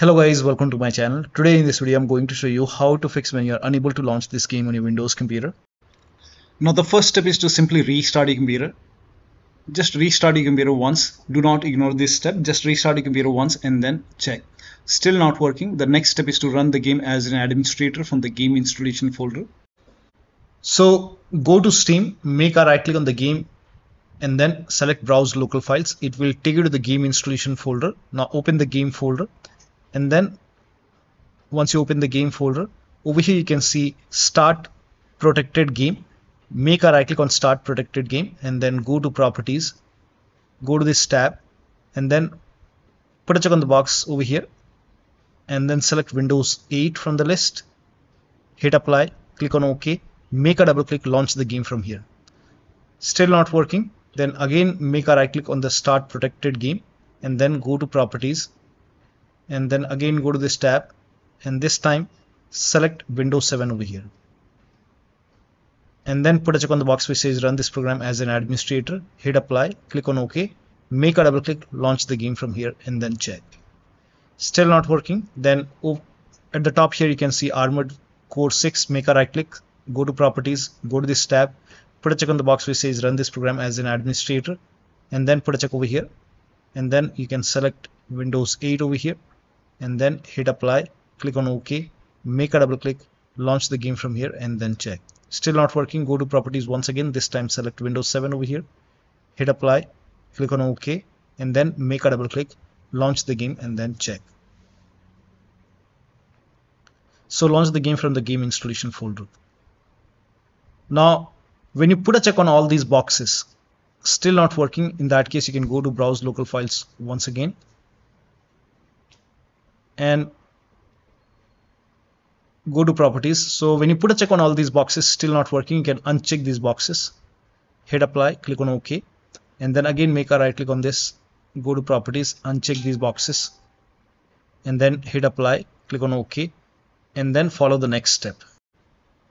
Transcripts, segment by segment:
Hello guys, welcome to my channel. Today in this video I'm going to show you how to fix when you're unable to launch this game on your Windows computer. Now the first step is to simply restart your computer. Just restart your computer once. Do not ignore this step. Just restart your computer once and then check. Still not working. The next step is to run the game as an administrator from the game installation folder. So go to Steam, make a right click on the game and then select browse local files. It will take you to the game installation folder. Now open the game folder and then once you open the game folder over here you can see start protected game make a right click on start protected game and then go to properties go to this tab and then put a check on the box over here and then select windows 8 from the list hit apply click on ok make a double click launch the game from here. Still not working then again make a right click on the start protected game and then go to properties and then again go to this tab and this time select Windows 7 over here. And then put a check on the box which says run this program as an administrator hit apply click on ok make a double click launch the game from here and then check. Still not working then at the top here you can see armored core 6 make a right click go to properties go to this tab put a check on the box which says run this program as an administrator and then put a check over here and then you can select windows 8 over here and then hit apply click on ok make a double click launch the game from here and then check. Still not working go to properties once again this time select windows 7 over here hit apply click on ok and then make a double click launch the game and then check. So launch the game from the game installation folder. Now when you put a check on all these boxes still not working in that case you can go to browse local files once again and go to properties. So when you put a check on all these boxes still not working you can uncheck these boxes. Hit apply click on ok. And then again make a right click on this. Go to properties uncheck these boxes. And then hit apply click on ok. And then follow the next step.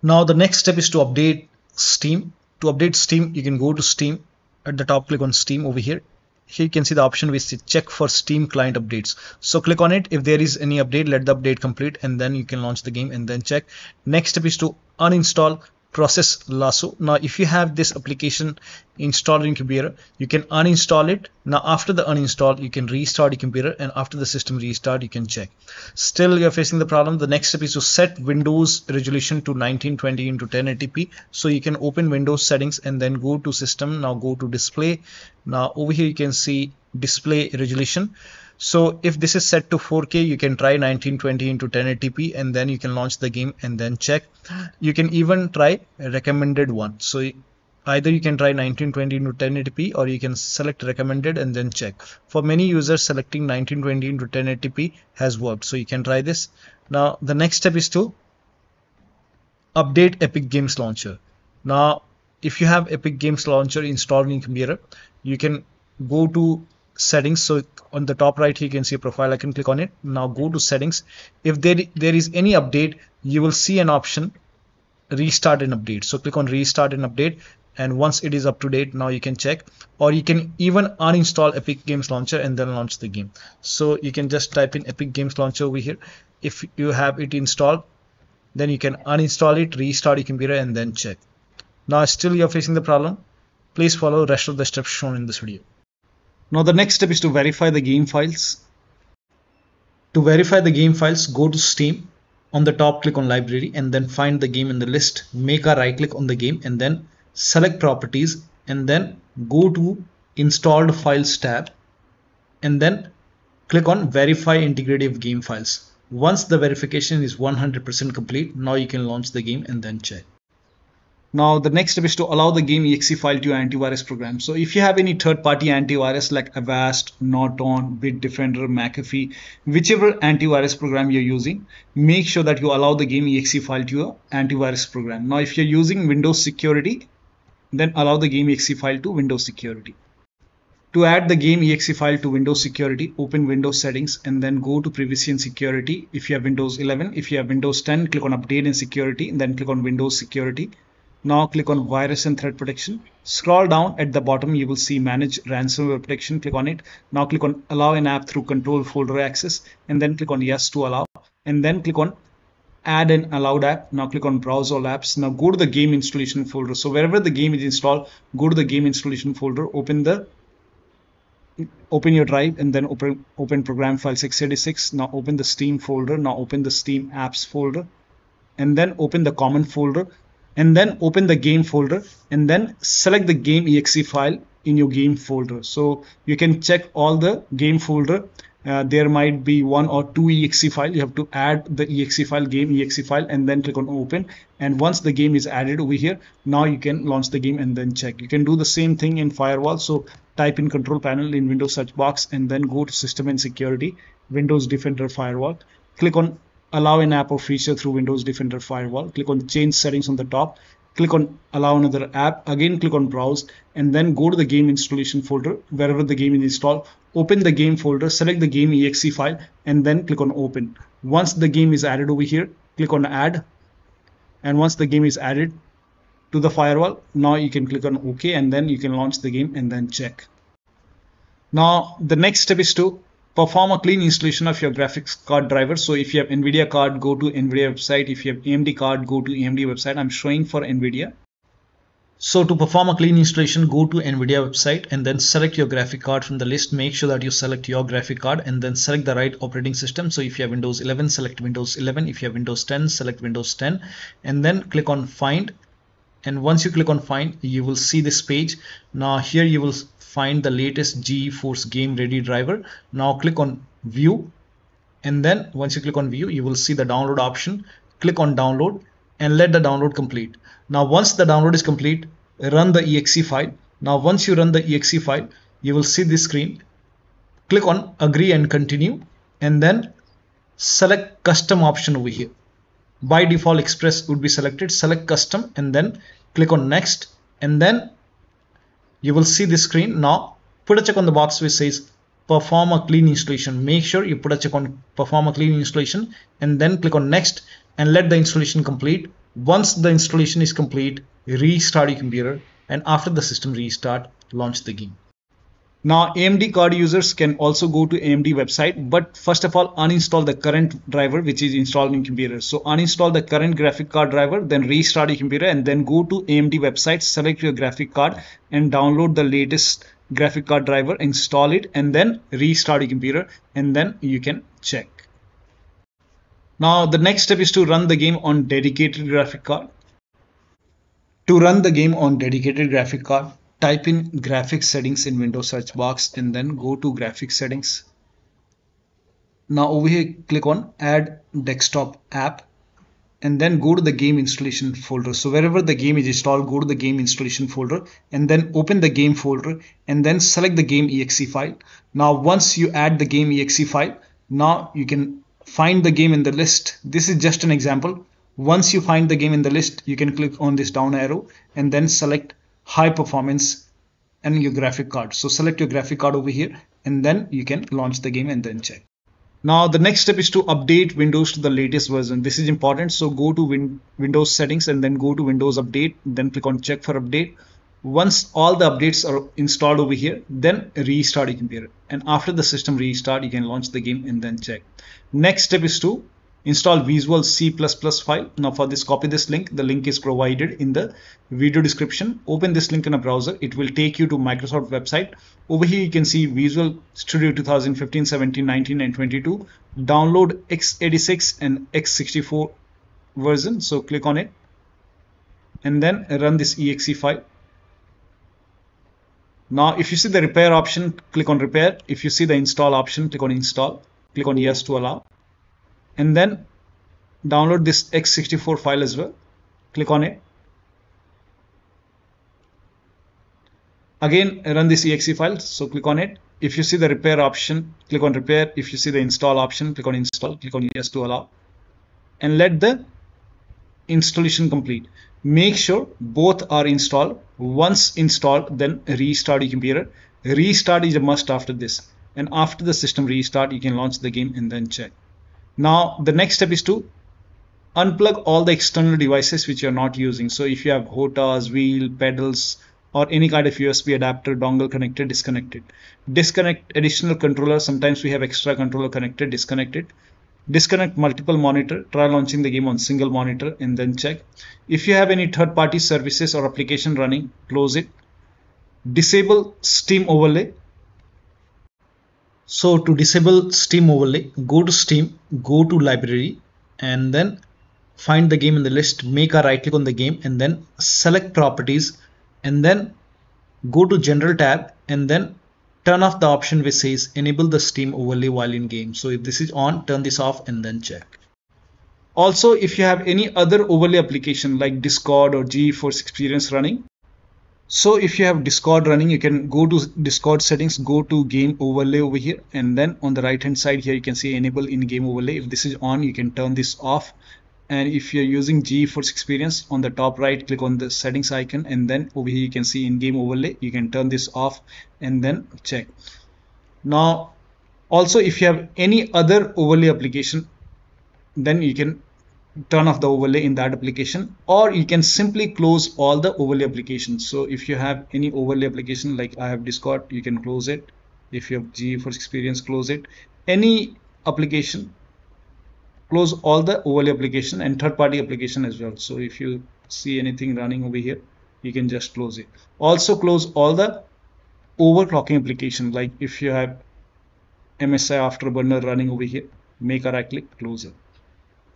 Now the next step is to update steam. To update steam you can go to steam. At the top click on steam over here here you can see the option which is check for steam client updates. So click on it. If there is any update let the update complete and then you can launch the game and then check. Next step is to uninstall process lasso now if you have this application installed in computer you can uninstall it. Now after the uninstall you can restart your computer and after the system restart you can check. Still you're facing the problem. The next step is to set windows resolution to 1920 into 1080p so you can open windows settings and then go to system. Now go to display. Now over here you can see display resolution so if this is set to 4k you can try 1920 into 1080p and then you can launch the game and then check. You can even try recommended one. So either you can try 1920 into 1080p or you can select recommended and then check. For many users selecting 1920 into 1080p has worked. So you can try this. Now the next step is to update epic games launcher. Now if you have epic games launcher installed in your computer you can go to settings. So on the top right here you can see a profile I can click on it. Now go to settings. If there there is any update you will see an option restart and update. So click on restart and update. And once it is up to date now you can check. Or you can even uninstall epic games launcher and then launch the game. So you can just type in epic games launcher over here. If you have it installed then you can uninstall it restart your computer and then check. Now still you're facing the problem. Please follow rest of the steps shown in this video now the next step is to verify the game files. To verify the game files, go to Steam. On the top, click on library and then find the game in the list. Make a right click on the game and then select properties and then go to installed files tab and then click on verify Integrity of game files. Once the verification is 100% complete, now you can launch the game and then check. Now the next step is to allow the game exe file to your antivirus program. So if you have any third-party antivirus like Avast, Norton, Bitdefender, McAfee, whichever antivirus program you're using, make sure that you allow the game exe file to your antivirus program. Now if you're using Windows Security, then allow the game exe file to Windows Security. To add the game exe file to Windows Security, open Windows Settings and then go to Privacy and Security. If you have Windows 11, if you have Windows 10, click on Update and Security and then click on Windows Security now click on virus and threat protection. Scroll down at the bottom you will see manage ransomware protection. Click on it. Now click on allow an app through control folder access and then click on yes to allow and then click on add an allowed app. Now click on browse all apps. Now go to the game installation folder. So wherever the game is installed go to the game installation folder open the open your drive and then open open program file 686 now open the steam folder. Now open the steam apps folder and then open the common folder and then open the game folder and then select the game exe file in your game folder. So you can check all the game folder. Uh, there might be one or two exe file. You have to add the exe file game exe file and then click on open. And once the game is added over here now you can launch the game and then check. You can do the same thing in firewall. So type in control panel in windows search box and then go to system and security windows defender firewall. Click on allow an app or feature through Windows Defender Firewall. Click on change settings on the top. Click on allow another app. Again, click on browse and then go to the game installation folder wherever the game is installed. Open the game folder, select the game exe file and then click on open. Once the game is added over here, click on add. And once the game is added to the firewall, now you can click on OK and then you can launch the game and then check. Now the next step is to perform a clean installation of your graphics card driver. So if you have nvidia card go to nvidia website. If you have amd card go to amd website. I'm showing for nvidia. So to perform a clean installation go to nvidia website and then select your graphic card from the list. Make sure that you select your graphic card and then select the right operating system. So if you have windows 11 select windows 11 if you have windows 10 select windows 10 and then click on find. And once you click on find you will see this page. Now here you will find the latest GeForce Game Ready driver. Now click on view and then once you click on view you will see the download option. Click on download and let the download complete. Now once the download is complete run the exe file. Now once you run the exe file you will see this screen. Click on agree and continue and then select custom option over here. By default express would be selected select custom and then click on next and then you will see this screen. Now put a check on the box which says perform a clean installation. Make sure you put a check on perform a clean installation and then click on next and let the installation complete. Once the installation is complete restart your computer and after the system restart launch the game now AMD card users can also go to AMD website but first of all uninstall the current driver which is installed in computer. So uninstall the current graphic card driver then restart your computer and then go to AMD website select your graphic card and download the latest graphic card driver install it and then restart your computer and then you can check. Now the next step is to run the game on dedicated graphic card. To run the game on dedicated graphic card type in graphics settings in Windows search box and then go to graphics settings. Now over here click on add desktop app and then go to the game installation folder. So wherever the game is installed, go to the game installation folder and then open the game folder and then select the game exe file. Now once you add the game exe file, now you can find the game in the list. This is just an example. Once you find the game in the list, you can click on this down arrow and then select high performance and your graphic card. So select your graphic card over here and then you can launch the game and then check. Now the next step is to update Windows to the latest version. This is important. So go to win Windows settings and then go to Windows update. Then click on check for update. Once all the updates are installed over here, then restart your computer. And after the system restart, you can launch the game and then check. Next step is to install visual C++ file. Now for this, copy this link. The link is provided in the video description. Open this link in a browser. It will take you to Microsoft website. Over here, you can see Visual Studio 2015, 17, 19, and 22. Download x86 and x64 version. So click on it and then run this exe file. Now, if you see the repair option, click on repair. If you see the install option, click on install. Click on yes to allow and then download this x64 file as well. Click on it. Again run this exe file. So click on it. If you see the repair option click on repair. If you see the install option click on install. Click on yes to allow. And let the installation complete. Make sure both are installed. Once installed then restart your computer. Restart is a must after this. And after the system restart you can launch the game and then check now the next step is to unplug all the external devices which you're not using. So if you have HOTAs, wheel, pedals, or any kind of USB adapter, dongle connected, disconnected. Disconnect additional controller. Sometimes we have extra controller connected, disconnected. Disconnect multiple monitor. Try launching the game on single monitor and then check. If you have any third-party services or application running, close it. Disable Steam overlay. So to disable Steam overlay, go to Steam, go to library and then find the game in the list, make a right click on the game and then select properties and then go to general tab and then turn off the option which says enable the Steam overlay while in game. So if this is on, turn this off and then check. Also, if you have any other overlay application like Discord or GeForce Experience running, so if you have discord running you can go to discord settings go to game overlay over here and then on the right hand side here you can see enable in game overlay. If this is on you can turn this off. And if you're using GeForce experience on the top right click on the settings icon and then over here you can see in game overlay you can turn this off and then check. Now also if you have any other overlay application then you can turn off the overlay in that application or you can simply close all the overlay applications. So if you have any overlay application like I have Discord you can close it. If you have GeForce experience close it. Any application close all the overlay application and third-party application as well. So if you see anything running over here you can just close it. Also close all the overclocking application like if you have MSI afterburner running over here make a right click close it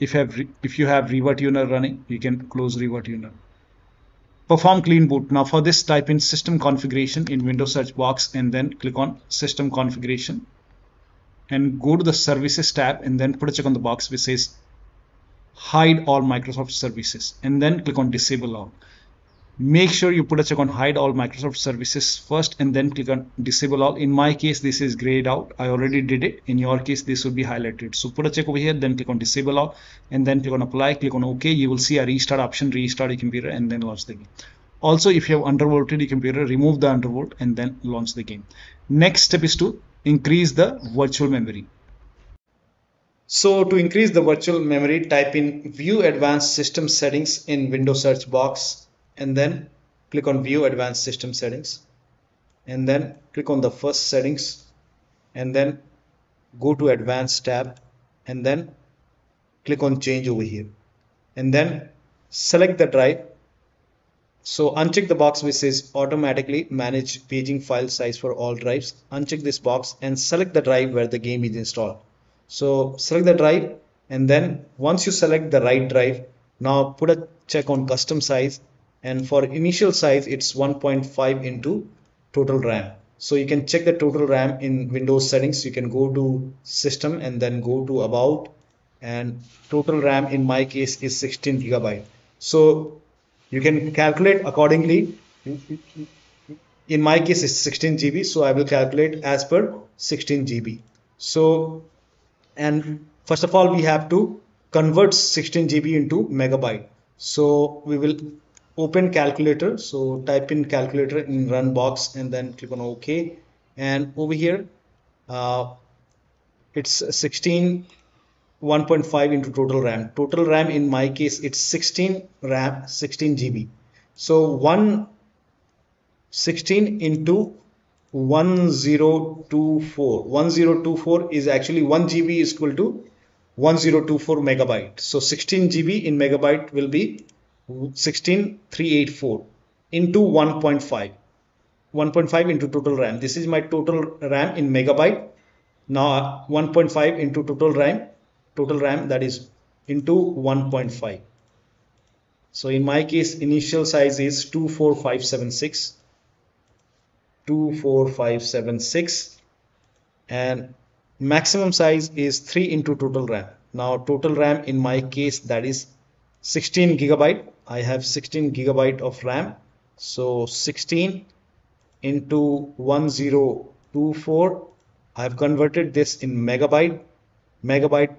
if you have if you have RivaTuner running you can close RivaTuner perform clean boot. Now for this type in system configuration in windows search box and then click on system configuration and go to the services tab and then put a check on the box which says hide all Microsoft services and then click on disable all make sure you put a check on hide all Microsoft services first and then click on disable all. In my case, this is grayed out. I already did it. In your case, this would be highlighted. So put a check over here, then click on disable all and then click on apply, click on OK. You will see a restart option, restart your computer and then launch the game. Also, if you have undervolted your computer, remove the undervolt and then launch the game. Next step is to increase the virtual memory. So to increase the virtual memory, type in view advanced system settings in Windows search box and then click on view advanced system settings and then click on the first settings and then go to advanced tab and then click on change over here and then select the drive. So uncheck the box which says automatically manage paging file size for all drives. Uncheck this box and select the drive where the game is installed. So select the drive and then once you select the right drive now put a check on custom size and for initial size it's 1.5 into total RAM. So you can check the total RAM in Windows settings. You can go to system and then go to about. And total RAM in my case is 16 gigabyte. So you can calculate accordingly. In my case it's 16 GB so I will calculate as per 16 GB so and first of all we have to convert 16 GB into megabyte. So we will open calculator. So type in calculator in run box and then click on ok. And over here uh, it's 16 1.5 into total RAM. Total RAM in my case it's 16 RAM 16 GB so 1 16 into 1024 1024 is actually 1 GB is equal to 1024 megabyte. So 16 GB in megabyte will be 16384 into 1.5 1.5 into total RAM. This is my total RAM in megabyte. Now 1.5 into total RAM total RAM that is into 1.5 so in my case initial size is 24576 24576 and maximum size is 3 into total RAM. Now total RAM in my case that is 16 gigabyte. I have 16 gigabyte of RAM. So 16 into 1024 I have converted this in megabyte. Megabyte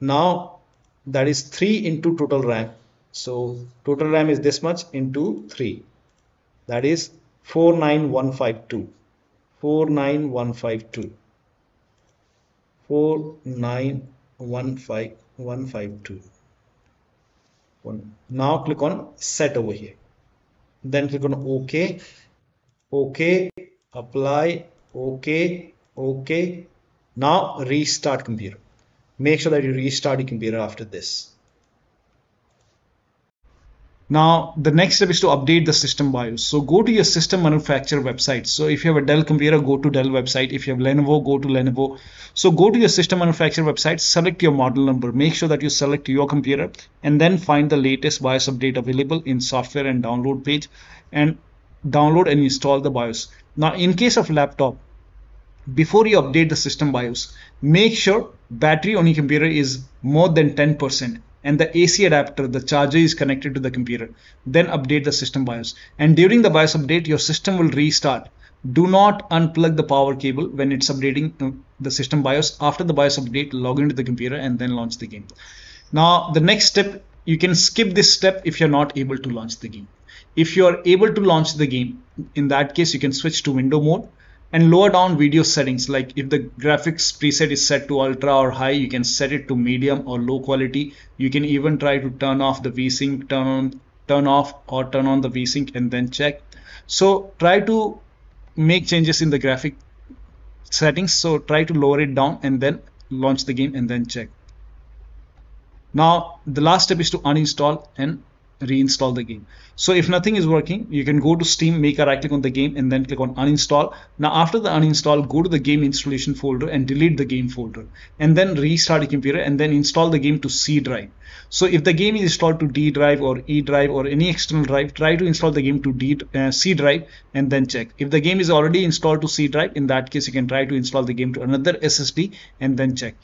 now that is 3 into total RAM. So total RAM is this much into 3 that is 49152 49152 4915152 Now click on set over here. Then click on OK, OK, apply, OK, OK. Now restart computer. Make sure that you restart your computer after this. Now, the next step is to update the system BIOS. So go to your system manufacturer website. So if you have a Dell computer, go to Dell website. If you have Lenovo, go to Lenovo. So go to your system manufacturer website, select your model number, make sure that you select your computer and then find the latest BIOS update available in software and download page and download and install the BIOS. Now, in case of laptop, before you update the system BIOS, make sure battery on your computer is more than 10% and the AC adapter, the charger is connected to the computer. Then update the system BIOS. And during the BIOS update, your system will restart. Do not unplug the power cable when it's updating uh, the system BIOS. After the BIOS update, log into the computer and then launch the game. Now, the next step, you can skip this step if you're not able to launch the game. If you're able to launch the game, in that case, you can switch to window mode and lower down video settings like if the graphics preset is set to ultra or high you can set it to medium or low quality. You can even try to turn off the vsync turn on turn off or turn on the vsync and then check. So try to make changes in the graphic settings. So try to lower it down and then launch the game and then check. Now the last step is to uninstall and reinstall the game. So if nothing is working, you can go to Steam, make a right click on the game and then click on uninstall. Now after the uninstall, go to the game installation folder and delete the game folder and then restart your computer and then install the game to C drive. So if the game is installed to D drive or E drive or any external drive, try to install the game to D, uh, C drive and then check. If the game is already installed to C drive, in that case, you can try to install the game to another SSD and then check.